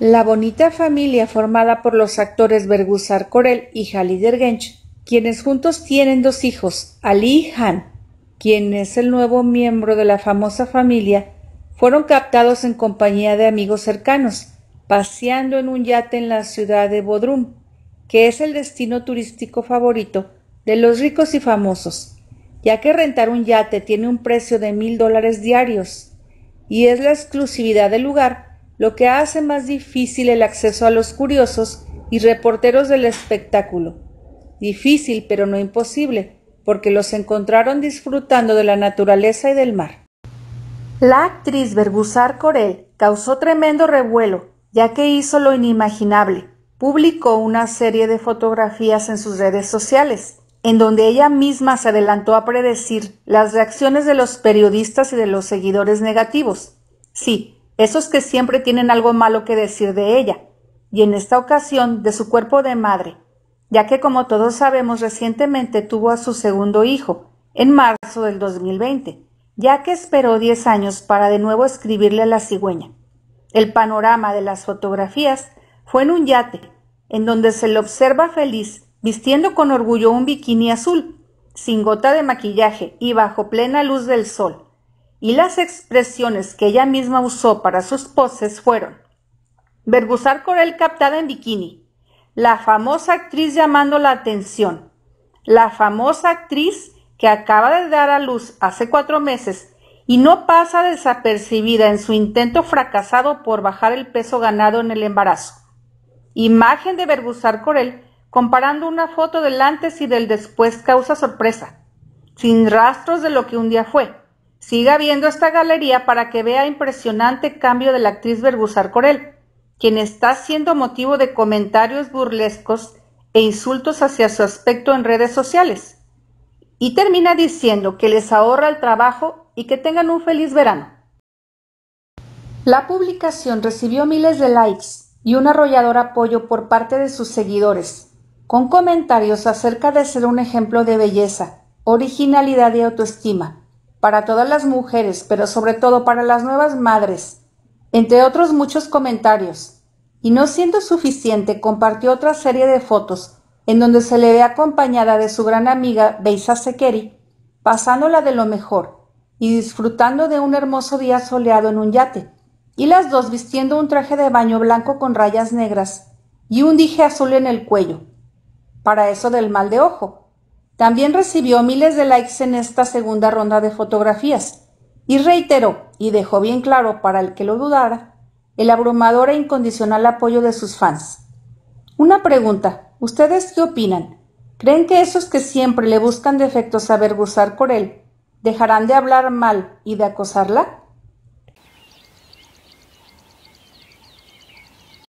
La bonita familia formada por los actores Bergusar Corel y Halid Gench, quienes juntos tienen dos hijos, Ali y Han, quien es el nuevo miembro de la famosa familia, fueron captados en compañía de amigos cercanos, paseando en un yate en la ciudad de Bodrum, que es el destino turístico favorito de los ricos y famosos, ya que rentar un yate tiene un precio de mil dólares diarios, y es la exclusividad del lugar lo que hace más difícil el acceso a los curiosos y reporteros del espectáculo. Difícil, pero no imposible, porque los encontraron disfrutando de la naturaleza y del mar. La actriz Bergusar Corel causó tremendo revuelo, ya que hizo lo inimaginable. Publicó una serie de fotografías en sus redes sociales, en donde ella misma se adelantó a predecir las reacciones de los periodistas y de los seguidores negativos. Sí, esos que siempre tienen algo malo que decir de ella, y en esta ocasión de su cuerpo de madre, ya que como todos sabemos recientemente tuvo a su segundo hijo, en marzo del 2020, ya que esperó 10 años para de nuevo escribirle a la cigüeña. El panorama de las fotografías fue en un yate, en donde se le observa feliz, vistiendo con orgullo un bikini azul, sin gota de maquillaje y bajo plena luz del sol, y las expresiones que ella misma usó para sus poses fueron Vergusar Corel captada en bikini, la famosa actriz llamando la atención, la famosa actriz que acaba de dar a luz hace cuatro meses y no pasa desapercibida en su intento fracasado por bajar el peso ganado en el embarazo. Imagen de Vergusar Corel comparando una foto del antes y del después causa sorpresa, sin rastros de lo que un día fue Siga viendo esta galería para que vea impresionante cambio de la actriz Bergusar Corel, quien está siendo motivo de comentarios burlescos e insultos hacia su aspecto en redes sociales. Y termina diciendo que les ahorra el trabajo y que tengan un feliz verano. La publicación recibió miles de likes y un arrollador apoyo por parte de sus seguidores, con comentarios acerca de ser un ejemplo de belleza, originalidad y autoestima, para todas las mujeres, pero sobre todo para las nuevas madres, entre otros muchos comentarios. Y no siendo suficiente, compartió otra serie de fotos en donde se le ve acompañada de su gran amiga Beisa Sekeri, pasándola de lo mejor y disfrutando de un hermoso día soleado en un yate, y las dos vistiendo un traje de baño blanco con rayas negras y un dije azul en el cuello, para eso del mal de ojo, también recibió miles de likes en esta segunda ronda de fotografías y reiteró y dejó bien claro para el que lo dudara el abrumador e incondicional apoyo de sus fans. Una pregunta, ¿ustedes qué opinan? ¿Creen que esos que siempre le buscan defectos a por él dejarán de hablar mal y de acosarla?